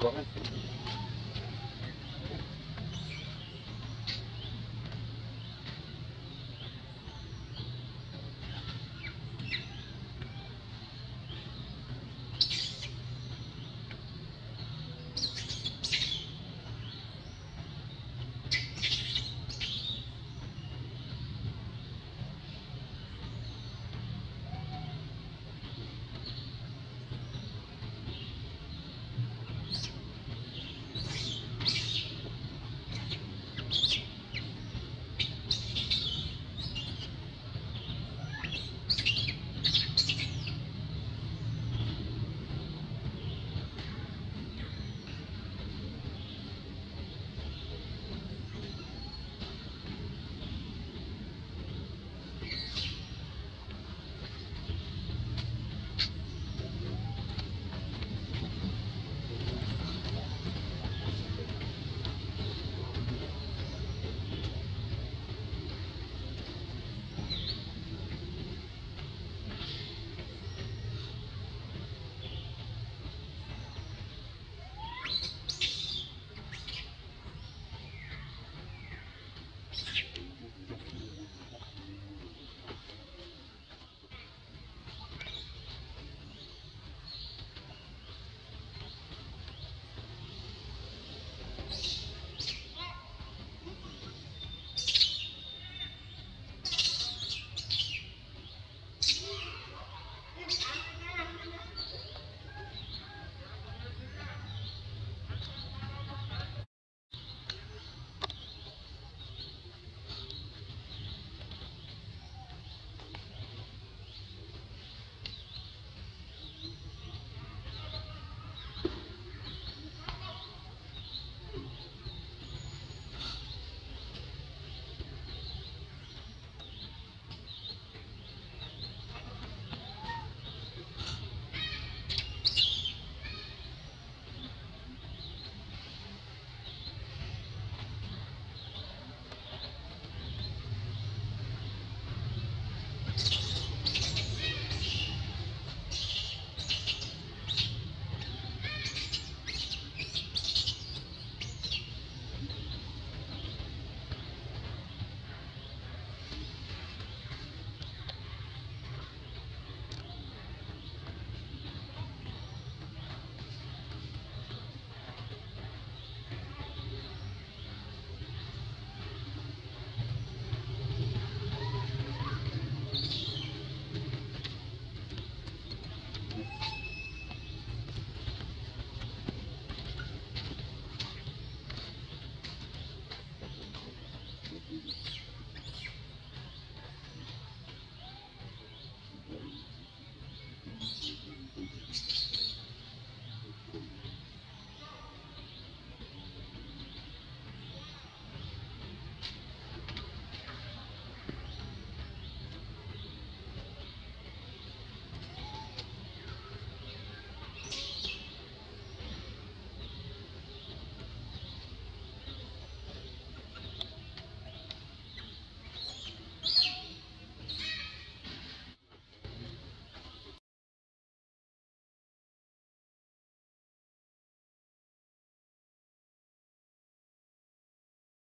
gesprungen.